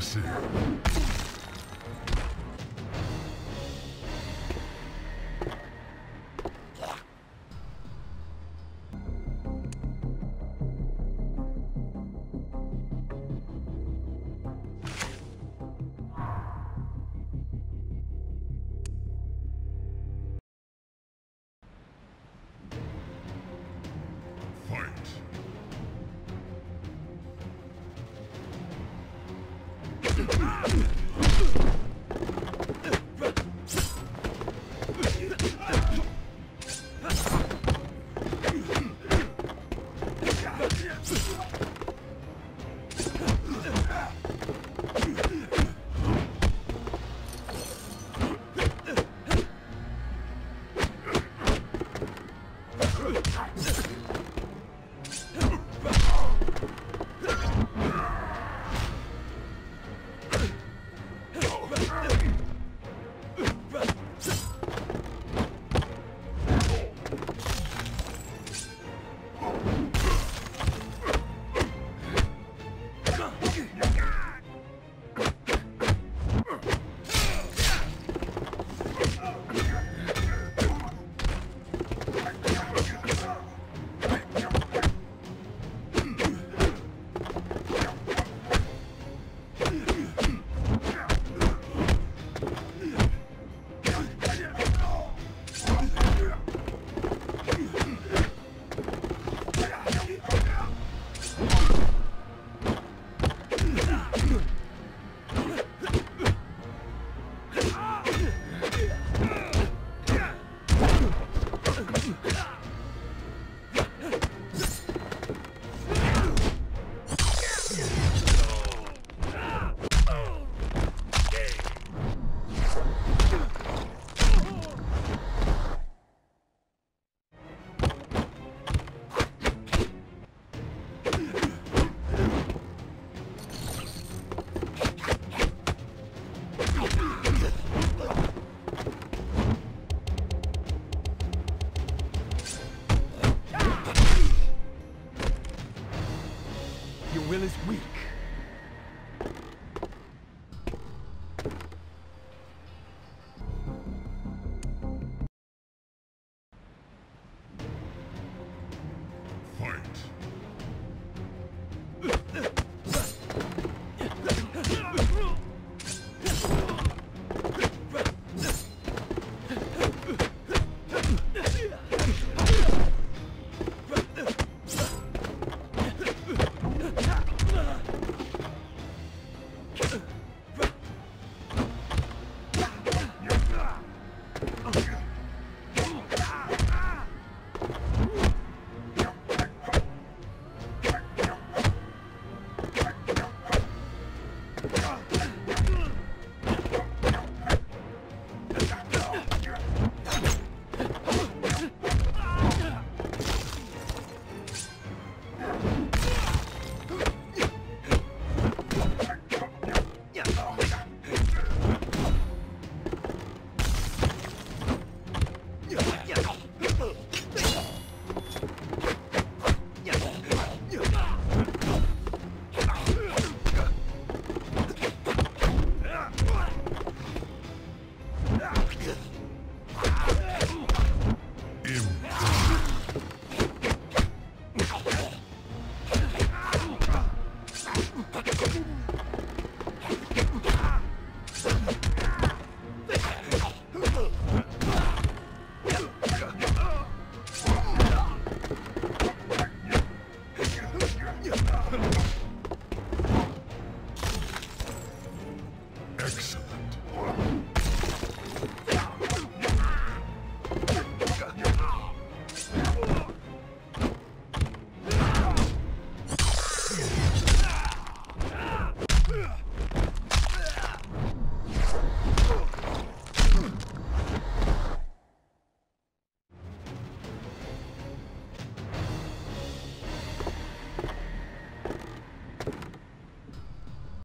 see. Will